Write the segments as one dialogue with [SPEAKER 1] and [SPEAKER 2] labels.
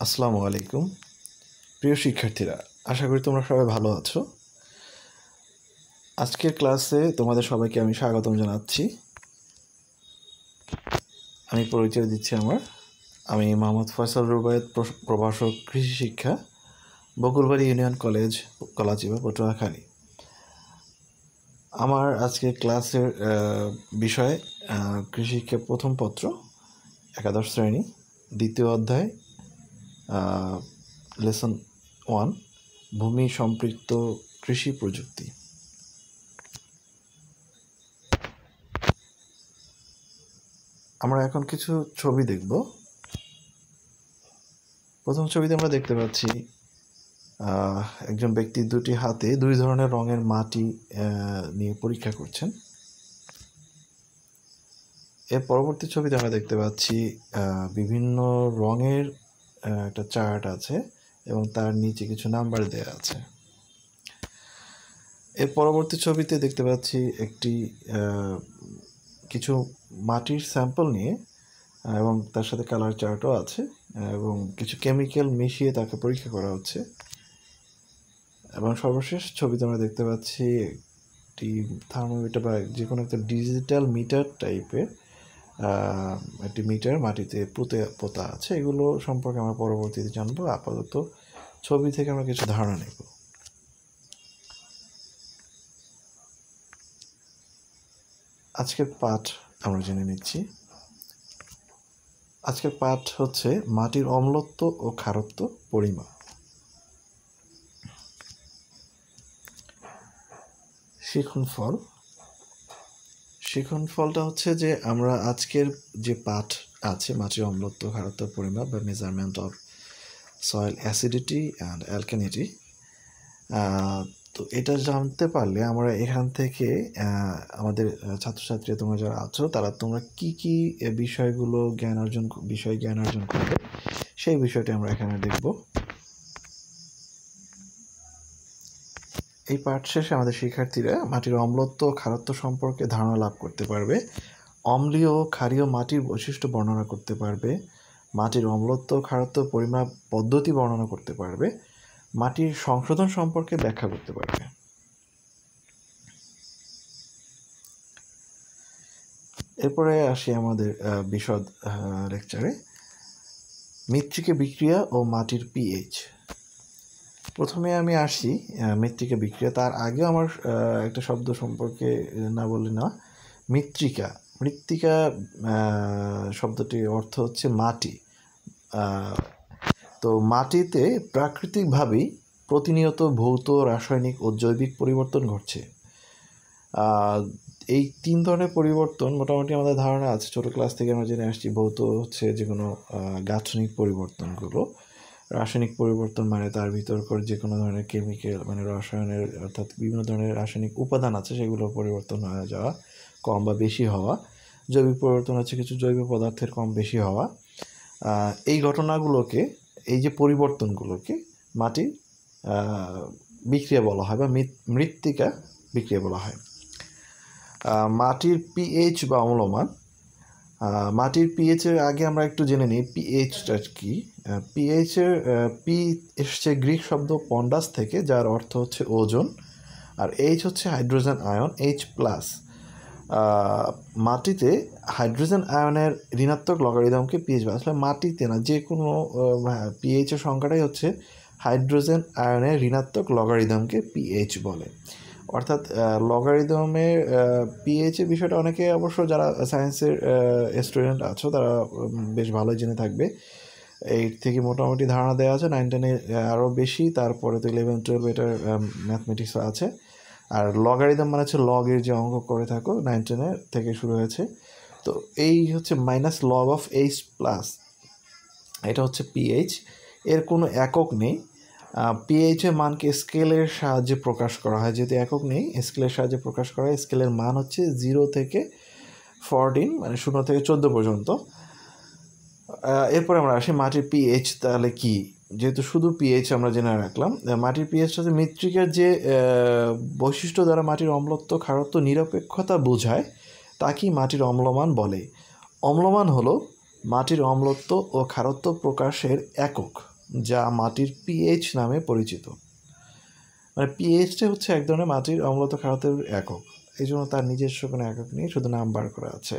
[SPEAKER 1] আসসালামু আলাইকুম। প্রিয় শিক্ষার্থীরা, আশা করি তোমরা সবাই ভালো আছো। আজকের ক্লাসে তোমাদের সবাইকে আমি স্বাগতম জানাচ্ছি। আমি পরিচয় দিচ্ছি আমার। আমি মোহাম্মদ ফয়সাল রুবায়ত প্র- প্রভাষক কৃষি শিক্ষা, বকুলবাড়ি ইউনিয়ন কলেজ কলাচিবা পটুয়াখালী। আমার আজকের ক্লাসের বিষয় কৃষি শিক্ষা প্রথম পত্র, একাদশ শ্রেণি, দ্বিতীয় অধ্যায় লেসন ওয়ান ভূমি সম্পৃক্ত কৃষি প্রযুক্তি। আমরা এখন কিছু ছবি দেখব। প্রথম ছবিতে আমরা দেখতে পাচ্ছি একজন ব্যক্তি দুটি হাতে দুই ধরনের রঙের মাটি নিয়ে পরীক্ষা করছেন। এর পরবর্তী ছবিতে আমরা দেখতে পাচ্ছি বিভিন্ন রঙের একটা চার্ট আছে এবং তার নিচে কিছু নাম্বার দেওয়া আছে। এর পরবর্তী ছবিতে দেখতে পাচ্ছি একটি কিছু মাটির স্যাম্পল নিয়ে এবং তার সাথে কালার চার্টও আছে এবং কিছু কেমিক্যাল মিশিয়ে তাকে পরীক্ষা করা হচ্ছে। এবং সর্বশেষ ছবিতে আমরা দেখতে পাচ্ছি একটি থার্মোমিটার বা যে কোনো একটা ডিজিটাল মিটার টাইপের একটি মিটার মাটিতে পুঁতে পোতা আছে, এগুলো সম্পর্কে আমরা পরবর্তীতে জানব। আপাতত ছবি থেকে আমরা কিছু ধারণা নেব। আজকের পাঠ আমরা জেনে নিচ্ছি। আজকের পাঠ হচ্ছে মাটির অম্লত্ব ও খারত্ব পরিমাপ। শিখন ফল। শিখন ফলটা হচ্ছে যে আমরা আজকের যে পাঠ আছে, মাটির অম্লত্ব খারত্ব পরিমাপ বা measurement of soil acidity and alkalinity তো এটা জানতে পারলে আমরা এখান থেকে আমাদের ছাত্রছাত্রী তোমরা যারা আছো, তারা তোমরা কি কি বিষয়গুলো জ্ঞান অর্জন, বিষয় জ্ঞান অর্জন করবে, সেই বিষয়টি আমরা এখানে দেখব। এই পাঠ শেষে আমাদের শিক্ষার্থীরা মাটির অম্লত্ব ও খারত্ব সম্পর্কে ধারণা লাভ করতে পারবে। অম্লীয় ও ক্ষারীয় মাটির বৈশিষ্ট্য বর্ণনা করতে পারবে। মাটির অম্লত্ব ও খারত্ব পরিমাপ পদ্ধতি বর্ণনা করতে পারবে। মাটির সংশোধন সম্পর্কে ব্যাখ্যা করতে পারবে। এরপরে আসি আমাদের বিশদ লেকচারে মৃত্তিকা বিক্রিয়া ও মাটির পিএইচ প্রথমে আমি আসি মৃত্তিকা বিক্রিয়া। তার আগেও আমার একটা শব্দ সম্পর্কে না বললে না। মৃত্তিকা। মৃত্তিকা শব্দটির অর্থ হচ্ছে মাটি। তো মাটিতে প্রাকৃতিকভাবেই প্রতিনিয়ত ভৌত, রাসায়নিক ও জৈবিক পরিবর্তন ঘটছে। এই তিন ধরনের পরিবর্তন মোটামুটি আমাদের ধারণা আছে। ছোটো ক্লাস থেকে আমরা জেনে আসছি, ভৌত হচ্ছে যে কোনো গাঠনিক পরিবর্তনগুলো। রাসায়নিক পরিবর্তন মানে তার ভিতর করে যে কোনো ধরনের কেমিক্যাল মানে রসায়নের, অর্থাৎ বিভিন্ন ধরনের রাসায়নিক উপাদান আছে সেগুলো পরিবর্তন হয়ে যাওয়া, কম বা বেশি হওয়া। জৈবিক পরিবর্তন হচ্ছে কিছু জৈব পদার্থের কম, বেশি হওয়া। এই ঘটনাগুলোকে, এই যে পরিবর্তনগুলোকে মাটির বিক্রিয়া বলা হয় বা মৃত্তিকা বিক্রিয়া বলা হয়। মাটির পিএইচ বা অম্লমান মাটির পিএইচ এর আগে আমরা একটু জেনে নিই পিএইচটা কি? পিএইচ এর পি এসছে গ্রিক শব্দ পন্ডাস থেকে, যার অর্থ হচ্ছে ওজন, আর এইচ হচ্ছে হাইড্রোজেন আয়ন এইচ প্লাস মাটিতে হাইড্রোজেন আয়নের ঋণাত্মক লগারিদমকে পিএইচ বলে আসলে মাটিতে না, যে কোনো পিএইচ এর সংখ্যাটাই হচ্ছে হাইড্রোজেন আয়নের ঋণাত্মক লগারিদমকে পিএইচ বলে। অর্থাৎ লগারিদমের পিএইচ এর বিষয়টা অনেকে অবশ্য যারা সায়েন্সের স্টুডেন্ট আছো, তারা বেশ ভালোই জেনে থাকবে। এইট থেকে মোটামুটি ধারণা দেওয়া আছে নাইন টেনে আরও বেশি, তারপরে তো ইলেভেন টুয়েলভ এটার ম্যাথমেটিক্স আছে। আর লগারিদম মানে হচ্ছে লগের যে অঙ্ক করে থাকো নাইন টেনের থেকে শুরু হয়েছে। তো এই হচ্ছে minus log of H plus এটা হচ্ছে পিএইচ এর কোনো একক নেই। পিএইচ এর মানকে স্কেলের সাহায্যে প্রকাশ করা হয়। যেহেতু একক নেই স্কেলের সাহায্যে প্রকাশ করা হয় স্কেলের মান হচ্ছে জিরো থেকে ফোরটিন মানে শূন্য থেকে চোদ্দ পর্যন্ত। এরপরে আমরা আসি মাটির পিএইচ তাহলে কি? যেহেতু শুধু পিএইচ আমরা জেনে রাখলাম মাটির পিএইচ হচ্ছে মৃত্তিকার যে বৈশিষ্ট্য দ্বারা মাটির অম্লত্ব, খারত্ব, নিরপেক্ষতা বোঝায় তাকেই মাটির অম্লমান বলে। অম্লমান হলো মাটির অম্লত্ব ও খারত্ব প্রকাশের একক, যা মাটির পিএইচ নামে পরিচিত। মানে পিএইচটা হচ্ছে এক ধরনের মাটির অম্লত্ব খারাপের একক। এই জন্য তার নিজস্ব কোনো একক নেই, শুধু নাম বার করা আছে।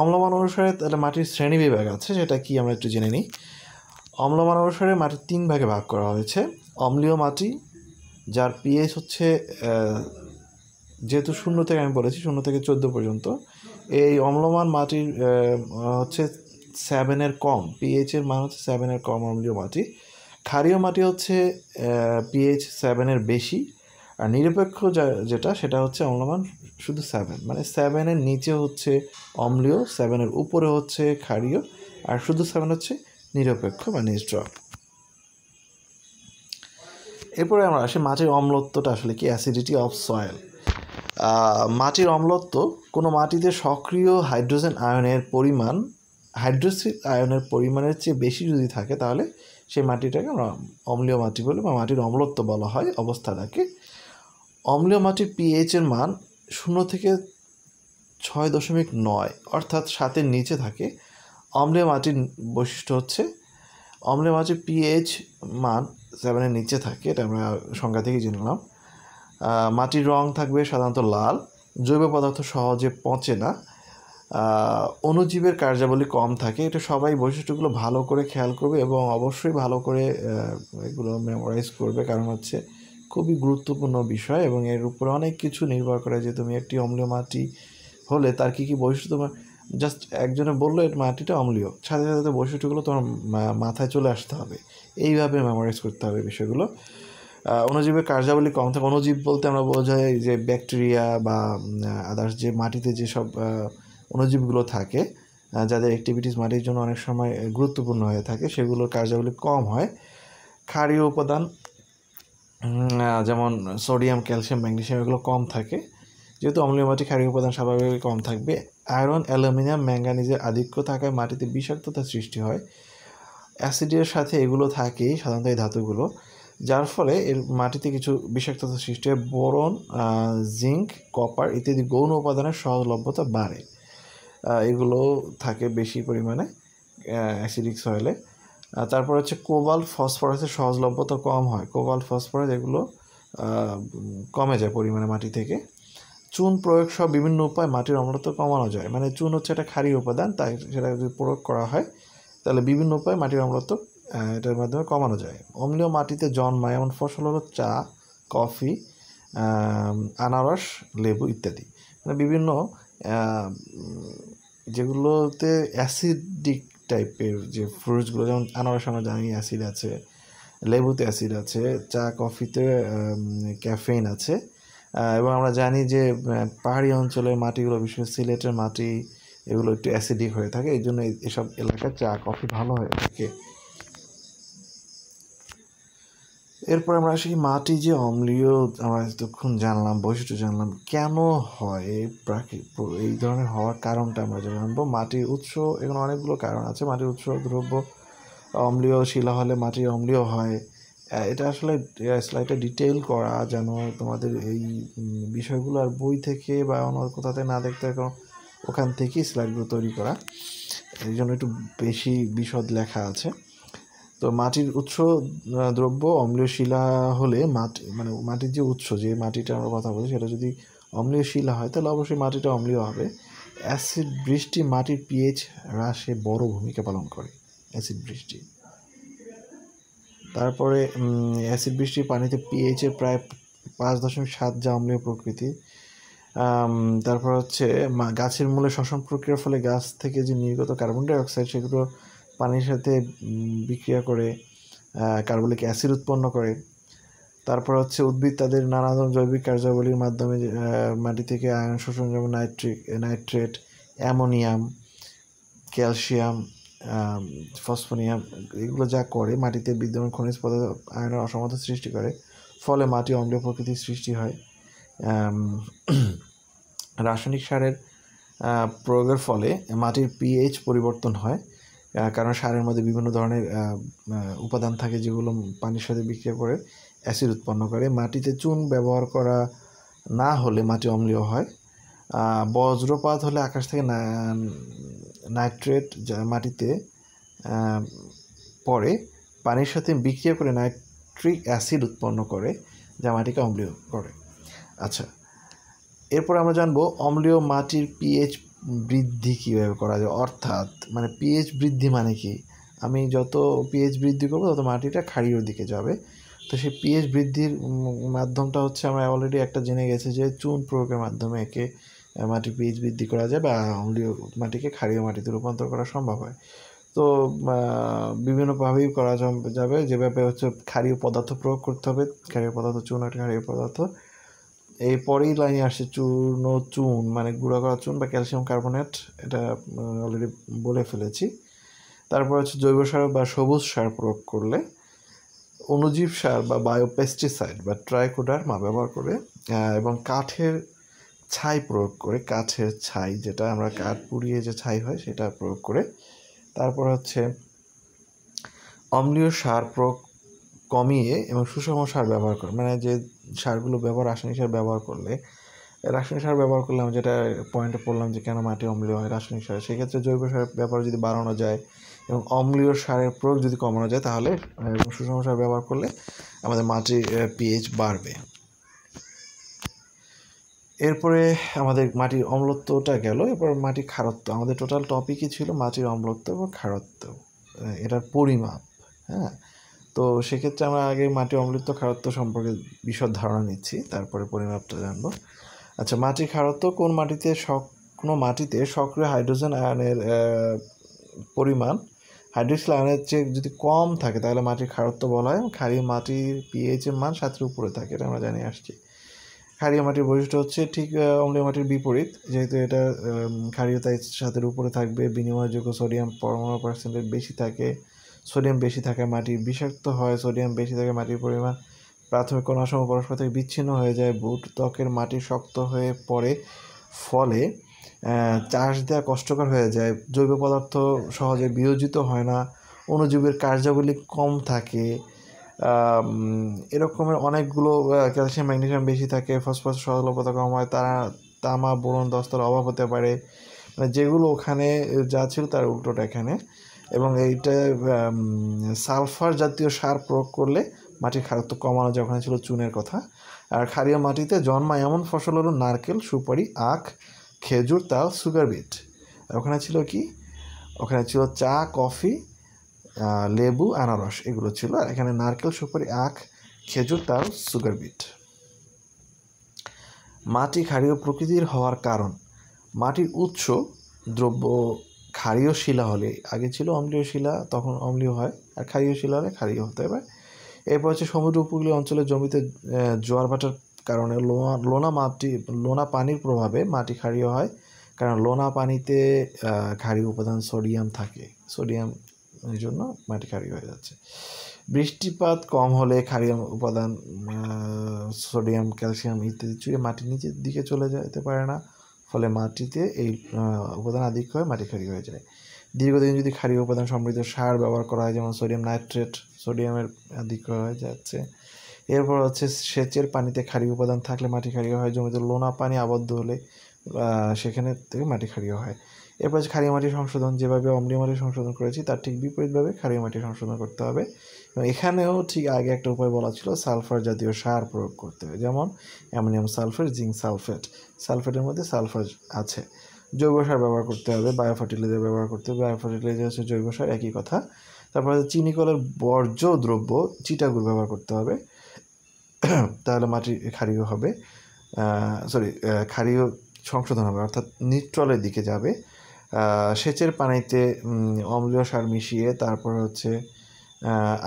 [SPEAKER 1] অম্লমান অনুসারে তাহলে মাটির শ্রেণি বিভাগ আছে সেটা কি আমরা একটু জেনে নিই। অম্লমান অনুসারে মাটির তিন ভাগে ভাগ করা হয়েছে। অম্লীয় মাটি, যার পিএইচ হচ্ছে যেহেতু শূন্য থেকে আমি বলেছি, শূন্য থেকে চোদ্দ পর্যন্ত, এই অম্লমান মাটির হচ্ছে সেভেনের কম পিএইচের মান হচ্ছে সেভেনের কম অম্লীয় মাটি। ক্ষারীয় মাটি হচ্ছে পিএইচ সেভেনের বেশি আর নিরপেক্ষ যেটা, সেটা হচ্ছে অম্লমান শুধু সেভেন মানে সেভেনের নিচে হচ্ছে অম্লীয় সেভেনের উপরে হচ্ছে ক্ষারীয়, আর শুধু সেভেন হচ্ছে নিরপেক্ষ বা নিউট্রাল এরপরে আমরা আসি মাটির অম্লত্বটা আসলে কি? অ্যাসিডিটি অফ সয়েল মাটির অম্লত্ব কোনো মাটিতে সক্রিয় হাইড্রোজেন আয়নের পরিমাণ হাইড্রোসিড আয়নের পরিমাণের চেয়ে বেশি যদি থাকে তাহলে সেই মাটিটাকে আমরা অম্লীয় মাটি বলি বা মাটির অম্লত্ব বলা হয়, অবস্থাটাকে অম্লীয় মাটির পিএইচের মান শূন্য থেকে ছয় দশমিক নয়, অর্থাৎ সাতের নিচে থাকে। অম্লীয় মাটির বৈশিষ্ট্য হচ্ছে অম্লীয় মাটির পিএইচ মান সেভেনের নিচে থাকে, এটা আমরা সংজ্ঞা থেকে জেনলাম মাটির রং থাকবে সাধারণত লাল, জৈব পদার্থ সহজে পচে না। অণুজীবের কার্যাবলী কম থাকে, এটা সবাই বৈশিষ্ট্যগুলো ভালো করে খেয়াল করবে এবং অবশ্যই ভালো করে এগুলো মেমোরাইজ করবে। কারণ হচ্ছে খুবই গুরুত্বপূর্ণ বিষয় এবং এর উপরে অনেক কিছু নির্ভর করে যে তুমি একটি অম্লীয় মাটি হলে তার কী কী বৈশিষ্ট্য তোমার জাস্ট একজনে বলল এর মাটিটা অম্লীয়, সাথে সাথে বৈশিষ্ট্যগুলো তোমার মাথায় চলে আসতে হবে। এইভাবে মেমোরাইজ করতে হবে বিষয়গুলো। অণুজীবের কার্যাবলী কম থাকে। অণুজীব বলতে আমরা বোঝাই যে ব্যাকটেরিয়া বা আদার্স যে মাটিতে যেসব অণুজীবগুলো থাকে যাদের অ্যাক্টিভিটিস মাটির জন্য অনেক সময় গুরুত্বপূর্ণ হয়ে থাকে, সেগুলোর কার্যাবলী কম হয়। ক্ষারীয় উপাদান যেমন সোডিয়াম, ক্যালসিয়াম, ম্যাগনেশিয়াম এগুলো কম থাকে। যেহেতু অম্লীয় মাটি ক্ষারীয় উপাদান স্বাভাবিকভাবে কম থাকবে, আয়রন, অ্যালুমিনিয়াম, ম্যাঙ্গানিজের আধিক্য থাকায় মাটিতে বিষাক্ততা সৃষ্টি হয়। অ্যাসিডের সাথে এগুলো থাকেই সাধারণত এই ধাতুগুলো, যার ফলে এর মাটিতে কিছু বিষাক্ততা সৃষ্টি হয়। বোরন জিঙ্ক, কপার ইত্যাদি গৌণ উপাদানের সহজলভ্যতা বাড়ে। এগুলো থাকে বেশি পরিমাণে অ্যাসিডিক সয়েলে। তারপর হচ্ছে কোবাল ফসফরাসের সহজলভ্যতা কম হয়। কোবাল ফসফরাস এগুলো কমে যায় পরিমাণে মাটি থেকে। চুন প্রয়োগ সহ বিভিন্ন উপায় মাটির অম্লত্ব কমানো যায়। মানে চুন হচ্ছে একটা ক্ষারীয় উপাদান, তাই সেটা যদি প্রয়োগ করা হয়, তাহলে বিভিন্ন উপায়ে মাটির অম্লত্ব এটার মাধ্যমে কমানো যায়। অম্লীয় মাটিতে জন্মায় এমন ফসল হলো চা, কফি আনারস, লেবু ইত্যাদি। মানে বিভিন্ন যেগুলোতে অ্যাসিডিক টাইপের যে ফ্রুটসগুলো যেমন আনারস আমরা জানি অ্যাসিড আছে, লেবুতে অ্যাসিড আছে, চা কফিতে ক্যাফেইন আছে। এবং আমরা জানি যে পাহাড়ি অঞ্চলের মাটিগুলো, বিশেষ সিলেটের মাটি, এগুলো একটু অ্যাসিডিক হয়ে থাকে এই জন্য এসব এলাকায় চা কফি ভালো হয়ে থাকে। এরপর আমরা আসি মাটি যে অম্লীয়, আমরা এতক্ষণ জানলাম, বৈশিষ্ট্য জানলাম, কেন হয় এই এই ধরনের হওয়ার কারণটা আমরা জানব। মাটির উৎস, এখানে অনেকগুলো কারণ আছে। মাটির উৎস, দ্রব্য, অম্লীয় শিলা হলে মাটি অম্লীয় হয়। এটা আসলে স্লাইডে ডিটেইল করা যেন তোমাদের এই বিষয়গুলো আর বই থেকে বা অন্য কোথাতে না দেখতে কারণ ওখান থেকেই স্লাইডগুলো তৈরি করা। এই জন্য একটু বেশি বিশদ লেখা আছে। তো মাটির উৎস দ্রব্য অম্লীয় শিলা হলে মাটি মানে মাটির যে উৎস, যে মাটিটা আমরা কথা বলি, সেটা যদি অম্লীয় শিলা হয়, তাহলে অবশ্যই মাটিটা অম্লীয় হবে। অ্যাসিড বৃষ্টি মাটির পিএইচ হ্রাসে বড় ভূমিকা পালন করে, অ্যাসিড বৃষ্টি। তারপরে অ্যাসিড বৃষ্টির পানিতে পিএইচের প্রায় পাঁচ দশমিক সাত যা অম্লীয় প্রকৃতি। তারপর হচ্ছে গাছের মূলে শ্বসন প্রক্রিয়ার ফলে গাছ থেকে যে নির্গত কার্বন ডাইঅক্সাইড সেগুলো পানির সাথে বিক্রিয়া করে কার্বলিক অ্যাসিড উৎপন্ন করে। তারপর হচ্ছে উদ্ভিদ তাদের নানা ধরনের জৈবিক কার্যাবলীর মাধ্যমে মাটি থেকে আয়ন, শোষণ যেমন nitric, nitrate, ammonium, calcium phosphonium, এগুলো যা করে মাটিতে বিদ্যমান খনিজ পদার্থ আয়নের অসমতা সৃষ্টি করে, ফলে মাটি অম্লীয় প্রকৃতির সৃষ্টি হয়। রাসায়নিক সারের প্রয়োগের ফলে মাটির পিএইচ পরিবর্তন হয়। কারণ সারের মধ্যে বিভিন্ন ধরনের উপাদান থাকে যেগুলো পানির সাথে বিক্রিয়া করে অ্যাসিড উৎপন্ন করে। মাটিতে চুন ব্যবহার করা না হলে মাটি অম্লীয় হয়। বজ্রপাত হলে আকাশ থেকে নাইট্রেট যা মাটিতে পড়ে। পানির সাথে বিক্রিয়া করে নাইট্রিক অ্যাসিড উৎপন্ন করে, যা মাটিকে অম্লীয় করে। আচ্ছা এরপর আমরা জানব অম্লীয় মাটির পিএইচ বৃদ্ধি কীভাবে করা যায়? অর্থাৎ মানে পিএইচ বৃদ্ধি মানে কি? আমি যত পিএইচ বৃদ্ধি করব, তত মাটিটা ক্ষারীয় দিকে যাবে। তো সেই পিএইচ বৃদ্ধির মাধ্যমটা হচ্ছে আমরা অলরেডি একটা জেনে গেছি যে চুন প্রয়োগের মাধ্যমে একে মাটির পিএইচ বৃদ্ধি করা যায় বা অম্লীয় মাটিকে ক্ষারীয় মাটিতে রূপান্তর করা সম্ভব হয়। তো বিভিন্নভাবেই করা যাবে। যেভাবে হচ্ছে ক্ষারীয় পদার্থ প্রয়োগ করতে হবে। ক্ষারীয় পদার্থ, চুন একটা ক্ষারীয় পদার্থ। এই পরেই লাইনে আসছে চূর্ণ চুন মানে গুঁড়া করা চুন বা ক্যালসিয়াম কার্বনেট, এটা অলরেডি বলে ফেলেছি। তারপর হচ্ছে জৈব সার বা সবুজ সার প্রয়োগ করলে অণুজীব সার বা বায়োপেস্টিসাইড বা মা ব্যবহার করে এবং কাঠের ছাই প্রয়োগ করে, কাঠের ছাই যেটা আমরা কাঠ পুড়িয়ে যে ছাই হয় সেটা প্রয়োগ করে। তারপর হচ্ছে অম্লীয় সার প্রয়োগ কমিয়ে এবং সুষম সার ব্যবহার করে মানে যে সারগুলো ব্যবহার, রাসায়নিক সার ব্যবহার করলে, রাসায়নিক সার ব্যবহার করলাম যেটা পয়েন্টে পড়লাম যে কেন মাটি অম্লীয় হয় রাসায়নিক সার, সেক্ষেত্রে জৈব সার ব্যবহার যদি বাড়ানো যায় এবং অম্লীয় সারের প্রয়োগ যদি কমানো যায়, তাহলে সুষম সার ব্যবহার করলে আমাদের মাটির পিএইচ বাড়বে। এরপরে আমাদের মাটির অম্লত্বটা গেল, এরপর মাটির খারত্ব, আমাদের টোটাল টপিকই ছিল মাটির অম্লত্ব এবং খারত্ব এটার পরিমাপ হ্যাঁ? তো সেক্ষেত্রে আমরা আগে মাটি অম্লত্ব খারত্ব সম্পর্কে বিশদ ধারণা নিচ্ছি, তারপরে পরিমাপটা জানব। আচ্ছা মাটির খারত্ব কোন মাটিতে কোনো মাটিতে সক্রিয় হাইড্রোজেন আয়নের পরিমাণ? হাইড্রোক্সিল আয়নের চেয়ে যদি কম থাকে, তাহলে মাটির খারত্ব বলা হয়। ক্ষারীয় মাটির পিএইচ এর মান সাতের উপরে থাকে, এটা আমরা জানিয়ে আসছি। ক্ষারীয় মাটির বৈশিষ্ট্য হচ্ছে ঠিক অম্লীয় মাটির বিপরীত, যেহেতু এটা ক্ষারীয়তায় সাতের উপরে থাকবে, বিনিময়যোগ্য সোডিয়াম পরমাণু পার্সেন্টেজ বেশি থাকে সোডিয়াম বেশি থাকে মাটি বিষাক্ত হয় সোডিয়াম বেশি থাকে মাটির পরিমাণ। প্রাথমিক কণাসমূহ পরস্পর থেকে বিচ্ছিন্ন হয়ে যায়, বুট ত্বকের মাটি শক্ত হয়ে পড়ে, ফলে চাষ দেওয়া কষ্টকর হয়ে যায়। জৈব পদার্থ সহজে বিয়োজিত হয় না, অণুজীবের কার্যাবলী কম থাকে এরকমের অনেকগুলো ক্যালসিয়াম, ম্যাগনেসিয়াম বেশি থাকে, ফসফরাস সহলভ্যতা কম হয়, তারা তামা, বোরন, দস্তর অভাব হতে পারে। মানে যেগুলো ওখানে যা ছিল তার উল্টোটা এখানে এবং এইটা সালফার জাতীয় সার প্রয়োগ করলে মাটির খারত্ব কমানো যায়, ওখানে ছিল চুনের কথা। আর ক্ষারীয় মাটিতে জন্মায় এমন ফসল হলো নারকেল, সুপারি, আখ, খেজুর, তাল, সুগার বিট। ওখানে ছিল কি? ওখানে ছিল চা, কফি লেবু, আনারস, এগুলো ছিল। আর এখানে নারকেল, সুপারি, আখ, খেজুর, তাল, সুগার বিট। মাটি ক্ষারীয় প্রকৃতির হওয়ার কারণ, মাটির উৎস দ্রব্য ক্ষারীয় শিলা হলে, আগে ছিল অম্লীয় শিলা, তখন অম্লীয় হয়, আর ক্ষারীয় শিলা হলে ক্ষারীয় হতে হবে এরপর হচ্ছে সমুদ্র উপকূলীয় অঞ্চলের জমিতে জোয়ার ভাটার কারণে লোনা লোনা মাটি, লোনা পানির প্রভাবে মাটি ক্ষারীয় হয়, কারণ লোনা পানিতে ক্ষারীয় উপাদান সোডিয়াম থাকে। সোডিয়াম এই জন্য মাটি ক্ষারীয় হয়ে যাচ্ছে। বৃষ্টিপাত কম হলে ক্ষারীয় উপাদান সোডিয়াম, ক্যালসিয়াম ইত্যাদি চুয়ে মাটির নিচের দিকে চলে যেতে পারে না। ফলে মাটিতে এই উপাদান আধিক্য হয়ে মাটি ক্ষারীয় হয়ে যায়। দীর্ঘদিন যদি ক্ষারীয় উপাদান সমৃদ্ধ সার ব্যবহার করা হয়, যেমন সোডিয়াম নাইট্রেট, সোডিয়ামের আধিক হয়ে যাচ্ছে। এরপর হচ্ছে সেচের পানিতে ক্ষারীয় উপাদান থাকলে মাটি ক্ষারীয় হয়, জমিতে লোনা পানি আবদ্ধ হলে সেখানে থেকে মাটি ক্ষারীয় হয়। এরপর ক্ষারীয় মাটি সংশোধন, যেভাবে অম্লীয় মাটি সংশোধন করেছি, তার ঠিক বিপরীতভাবে ক্ষারীয় মাটি সংশোধন করতে হবে। এবং এখানেও ঠিক আগে একটা উপায় বলা ছিল, সালফার জাতীয় সার প্রয়োগ করতে হবে। যেমন অ্যামোনিয়াম সালফেট, জিঙ্ক সালফেট। সালফেটের মধ্যে সালফার আছে। জৈব সার ব্যবহার করতে হবে বায়ো ফার্টিলাইজার ব্যবহার করতে হবে। বায়ো ফার্টিলাইজার হচ্ছে জৈব সার, একই কথা। তারপরে চিনি কলের বর্জ্য দ্রব্য চিটাগুড় ব্যবহার করতে হবে। তাহলে মাটি ক্ষারীয় হবে সরি ক্ষারীয় সংশোধন হবে, অর্থাৎ নিট্রলের দিকে যাবে। সেচের পানিতে অম্লীয় সার মিশিয়ে তারপর হচ্ছে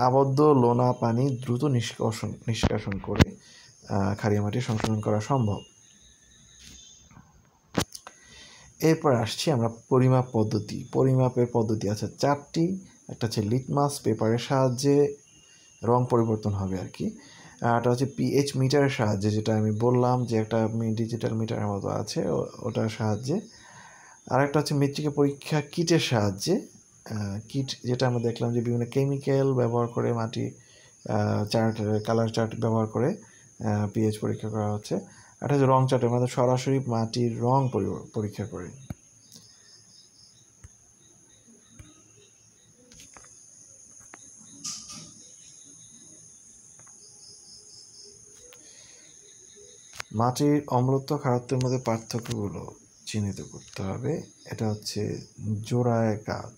[SPEAKER 1] আবদ্ধ লোনা পানি দ্রুত নিষ্কাশন নিষ্কাশন করে ক্ষারীয় মাটি সংশোধন করা সম্ভব। এরপর আসছি আমরা পরিমাপ পদ্ধতি। পরিমাপের পদ্ধতি আছে চারটি। একটা হচ্ছে লিটমাস পেপারের সাহায্যে রং পরিবর্তন হবে আর কি। এটা হচ্ছে পিএইচ মিটারের সাহায্যে, যেটা আমি বললাম যে একটা ডিজিটাল মিটারের মতো আছে ওটার সাহায্যে আরেকটা হচ্ছে মেট্রিকের পরীক্ষা কিটের সাহায্যে কিট যেটা আমরা দেখলাম যে বিভিন্ন কেমিক্যাল ব্যবহার করে মাটি চার্ট, কালার চার্ট ব্যবহার করে পিএইচ পরীক্ষা করা হচ্ছে। একটা হচ্ছে রং চার্টের মধ্যে সরাসরি মাটির রং পরীক্ষা করে। মাটির অম্লত্ব খারাত্বের মধ্যে পার্থক্যগুলো। চিহ্নিত করতে হবে। এটা হচ্ছে জোড়ায় কাজ।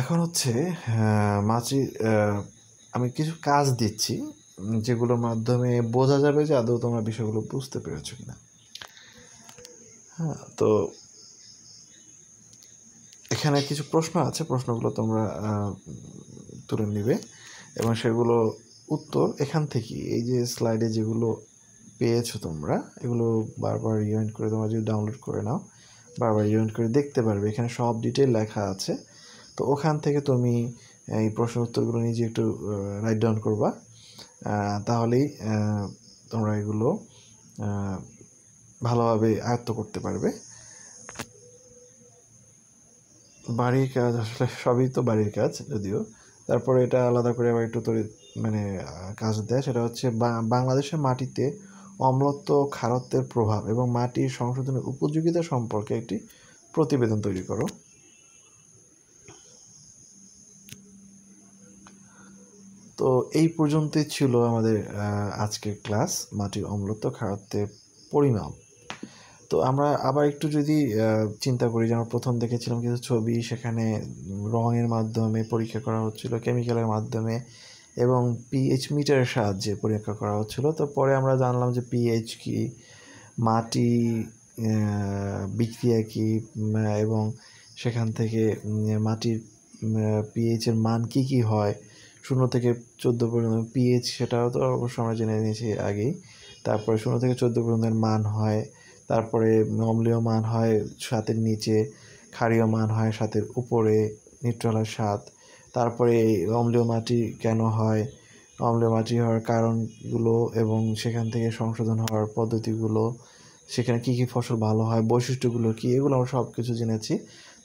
[SPEAKER 1] এখন হচ্ছে মাছি আমি কিছু কাজ দিচ্ছি, যেগুলোর মাধ্যমে বোঝা যাবে যে আদৌ তোমরা বিষয়গুলো বুঝতে পেরেছ কিনা। হ্যাঁ তো এখানে কিছু প্রশ্ন আছে, প্রশ্নগুলো তোমরা তুলে নিবে এবং সেগুলো উত্তর এখান থেকে এই যে স্লাইডে যেগুলো পেয়েছ তোমরা, এগুলো বারবার ইউনিট করে তোমরা যদি ডাউনলোড করে নাও, বারবার ইউনিট করে দেখতে পারবে। এখানে সব ডিটেল লেখা আছে। তো ওখান থেকে তুমি এই প্রশ্ন উত্তরগুলো নিজে একটু রাইট ডাউন করবা। তাহলেই তোমরা এগুলো ভালোভাবে আয়ত্ত করতে পারবে। বাড়ির কাজ, আসলে সবই তো বাড়ির কাজ যদিও। তারপরে এটা আলাদা করে আবার একটু তৈরি মানে কাজ দেয়। সেটা হচ্ছে বাংলাদেশের মাটিতে অম্লত্ব খারত্বের প্রভাব এবং মাটির সংশোধনের উপযোগিতা সম্পর্কে একটি প্রতিবেদন তৈরি করো। তো এই পর্যন্তই ছিল আমাদের আজকের ক্লাস, মাটির অম্লত্ব খারত্বের পরিমাপ। তো আমরা আবার একটু যদি চিন্তা করি যে আমরা প্রথম দেখেছিলাম কিছু ছবি সেখানে রঙের মাধ্যমে পরীক্ষা করা হচ্ছিল কেমিক্যালের মাধ্যমে এবং পিএইচ মিটারের সাহায্যে পরীক্ষা করা হচ্ছিল। তো পরে আমরা জানলাম যে পিএইচ কি, মাটি বিক্রিয়া কি এবং সেখান থেকে মাটির পিএইচের মান কি কি হয়, শূন্য থেকে চোদ্দ পর্যন্ত পিএইচ সেটাও তো অবশ্য আমরা জেনে নিয়েছি আগেই। তারপরে শূন্য থেকে চোদ্দ পর্যন্ত মান হয় তারপরে অম্লীয় মান হয় সাতের নিচে ক্ষারীয় মান হয় সাতের উপরে নিউট্রাল হয় সাত তারপরে অম্লীয় মাটি কেন হয়? অম্লীয় মাটি হওয়ার কারণগুলো এবং সেখান থেকে সংশোধন হওয়ার পদ্ধতিগুলো, সেখানে কী কী ফসল ভালো হয়, বৈশিষ্ট্যগুলো কী, এগুলো আমরা সব কিছু জেনেছি।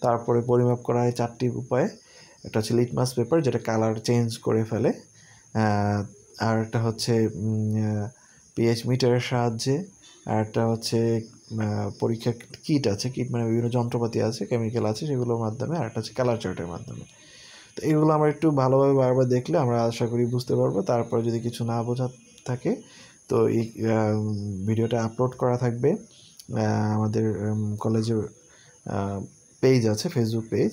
[SPEAKER 1] তারপরে পরিমাপ করা হয় চারটি উপায়ে। একটা হচ্ছে লিটমাস পেপার যেটা কালার চেঞ্জ করে ফেলে। আর একটা হচ্ছে পিএইচ মিটারের সাহায্যে। আর একটা হচ্ছে পরীক্ষা কিট আছে কিট মানে বিভিন্ন যন্ত্রপাতি আছে কেমিক্যাল আছে, সেগুলোর মাধ্যমে, আর একটা হচ্ছে কালার চার্টের মাধ্যমে। তো এগুলো আমরা একটু ভালোভাবে বারবার দেখলে আমরা আশা করি বুঝতে পারব। তারপরে যদি কিছু না বোঝা থাকে, তো এই ভিডিওটা আপলোড করা থাকবে। আমাদের কলেজের পেজ আছে ফেসবুক পেজ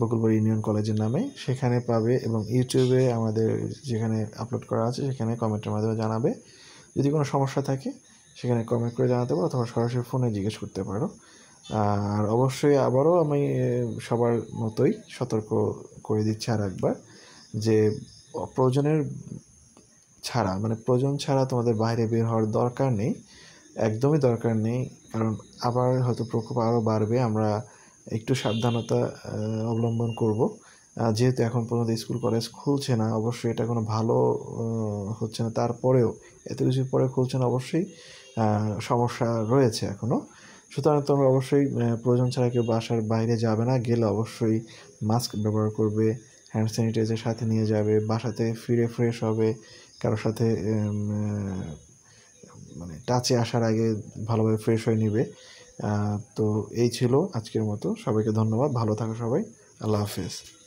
[SPEAKER 1] বকুলবাড়ি ইউনিয়ন কলেজের নামে। সেখানে পাবে এবং ইউটিউবে আমাদের যেখানে আপলোড করা আছে, সেখানে কমেন্টের মাধ্যমে জানাবে। যদি কোনো সমস্যা থাকে সেখানে কমেন্ট করে জানাতে পারো অথবা সরাসরি ফোনে জিজ্ঞেস করতে পারো। আর অবশ্যই আবারও আমি সবার মতোই সতর্ক করে দিচ্ছি আর একবার যে, প্রয়োজনের ছাড়া মানে প্রয়োজন ছাড়া তোমাদের বাইরে বের হওয়ার দরকার নেই, একদমই দরকার নেই। কারণ আবার হয়তো প্রকোপ আরও বাড়বে, আমরা একটু সাবধানতা অবলম্বন করব। যেহেতু এখন পর্যন্ত স্কুল, কলেজ খুলছে না, অবশ্যই এটা কোনো ভালো হচ্ছে না। তারপরেও এত কিছু পরে খুলছে না, অবশ্যই সমস্যা রয়েছে এখনও সুতরাং তোমরা অবশ্যই প্রয়োজন ছাড়া কেউ বাসার বাইরে যাবে না। গেলে অবশ্যই মাস্ক ব্যবহার করবে হ্যান্ড স্যানিটাইজার সাথে নিয়ে যাবে, বাসাতে ফিরে ফ্রেশ হবে, কারোর সাথে মানে টাচে আসার আগে ভালোভাবে ফ্রেশ হয়ে নিবে। তো এই ছিল আজকের মতো। সবাইকে ধন্যবাদ। ভালো থাকো সবাই। আল্লাহ হাফেজ।